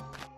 you